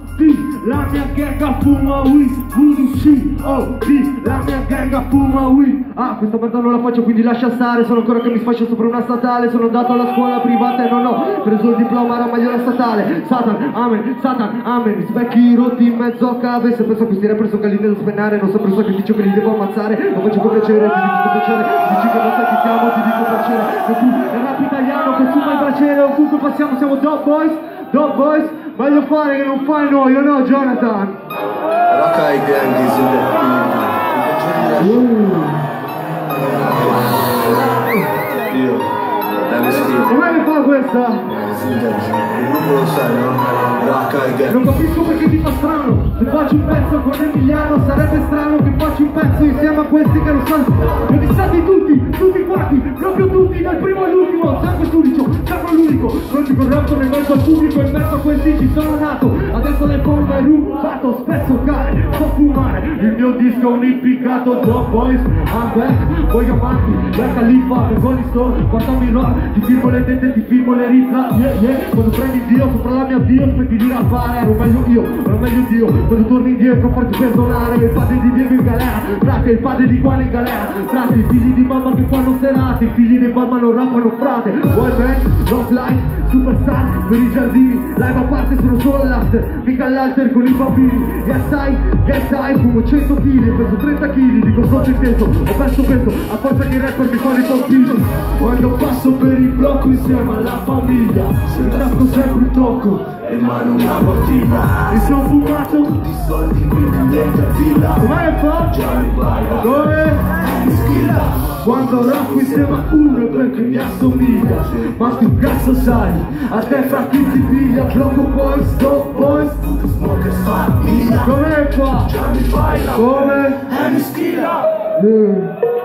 La mia gang fuma weed, VDC, oh, D, la mia gang fuma weed Ah, questa merda non la faccio quindi lascia stare Sono ancora che mi sfascio sopra una statale Sono andato alla scuola privata e non ho preso il diploma Era meglio la statale. Satan, amen, Satan, amen Specchi rotti in mezzo a cave Se penso a questi rapper sono galline da spennare Non so che dico che li devo ammazzare Lo faccio con piacere, ti dico con piacere Dici che non sai chi siamo, ti dico piacere E tu, è rap italiano, consuma il piacere Ovunque passiamo, siamo Dog Boys Dog Boys, voglio fare che non fai noi, o no Jonathan? Rocca i grandi Io, dai schifo. Come mi fa questa? Il gruppo lo sai, no? Rocca i grandi. Non capisco perché ti fa strano Se faccio un pezzo con Emiliano Sarebbe strano che faccio un pezzo insieme a questi che non sanno Li ho dissati tutti, tutti quanti Proprio tutti, dal primo l'unico Non ci corrotto nel mezzo pubblico In mezzo a questi ci sono nato. Adesso le forme è rubato Spezzo cane, so fumare. Il mio disco è un impiccato Dog Boys, I'm back Voglio avanti, la califa Store, portami in rock Ti firmo le tette, ti firmo le rizza. Yeah, yeah Quando prendi Dio sopra la mia Dio Aspetti di rappare, ero meglio io Ero meglio Dio. Quando torni indietro farti perdonare Il padre di Diego in galera. Frate, il padre di quale in galera? Frate, i figli di mamma che fanno serate I figli di mamma non rappano frate. Boy band, rock life, superstar Per i giardini, live a parte sono solo all'after Mica all'alter con i bambini Yes sai, yes sai, fumo 100 kg Peso 30 kg, dico sotto il peso Ho perso peso, a forza che i rapper mi fanno i pompini Quando passo per il blocco insieme alla famiglia Se trasco sempre il tocco E mano una bottiglia. Mi sono fumato Tutti i soldi, quindi lenta fila. Come fa? Già mi baila. Dove? Quando rappo insieme a uno è perché mi assomiglia Ma tu cazzo sai, a te fra chi ti piglia Blocco boys, dog boys Smoke famiglia. Com'è qua? Già mi baila. Come? E mi schilla. Eh.